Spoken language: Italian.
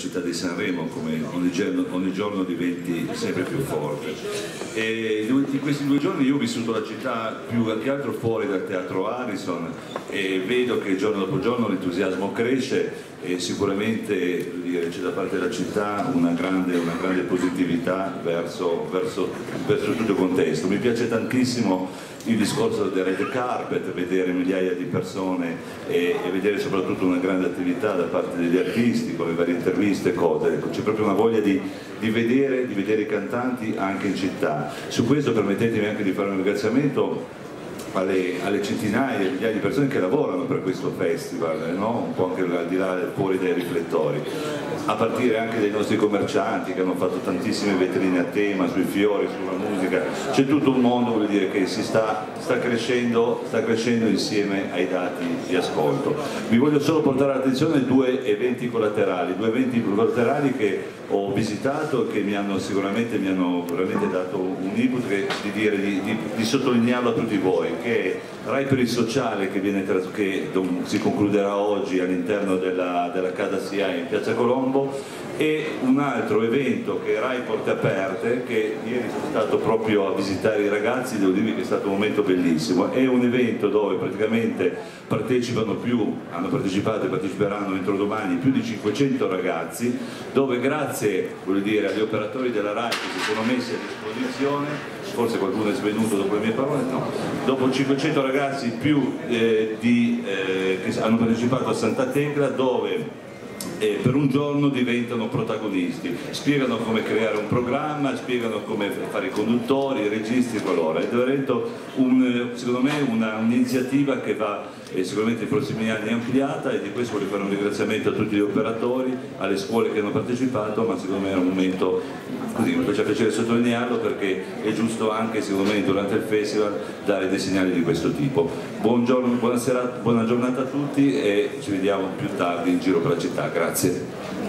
città di Sanremo come ogni giorno, ogni giorno diventi sempre più forte. E in questi due giorni io ho vissuto la città più che altro fuori dal teatro Harrison e vedo che giorno dopo giorno l'entusiasmo cresce e sicuramente c'è da parte della città una grande, una grande positività verso, verso, verso tutto il contesto. Mi piace tantissimo il discorso del red carpet, vedere migliaia di persone e, e, vedere soprattutto una grande attività da parte degli artisti con le varie interviste e cose, ecco, c'è proprio una voglia di, di, vedere, di vedere i cantanti anche in città. Su questo permettetemi anche di fare un ringraziamento alle, alle, centinaia, migliaia di persone che lavorano per questo festival, no? un po' anche al di là fuori dai riflettori, a partire anche dai nostri commercianti che hanno fatto tantissime vetrine a tema sui fiori, sulla musica, c'è tutto un mondo dire, che si sta, sta, crescendo, sta, crescendo, insieme ai dati di ascolto. Vi voglio solo portare all'attenzione due eventi collaterali, due eventi collaterali che ho visitato e che mi hanno sicuramente mi hanno dato un input di, dire, di, di, di sottolinearlo a tutti voi che Rai per il sociale che, viene, che si concluderà oggi all'interno della, della Casa SIA in Piazza Colombo e un altro evento che Rai Porte Aperte che ieri sono stato proprio a visitare i ragazzi devo dirvi che è stato un momento bellissimo. È un evento dove praticamente partecipano più hanno partecipato e parteciperanno entro domani più di 500 ragazzi dove grazie dire, agli operatori della Rai che si sono messi a disposizione forse qualcuno è svenuto dopo le mie parole, no, dopo 500 ragazzi più eh, di, eh, che hanno partecipato a Santa Tecla dove eh, per un giorno diventano protagonisti, spiegano come creare un programma, spiegano come fare i conduttori, i registi e qualora. È davvero un, secondo me un'iniziativa che va eh, sicuramente nei prossimi anni ampliata e di questo voglio fare un ringraziamento a tutti gli operatori, alle scuole che hanno partecipato, ma secondo me è un momento così mi faceva piacere sottolinearlo perché è giusto anche secondo me durante il festival dare dei segnali di questo tipo. Buongiorno, buona, buona giornata a tutti e ci vediamo più tardi in giro per la città, grazie.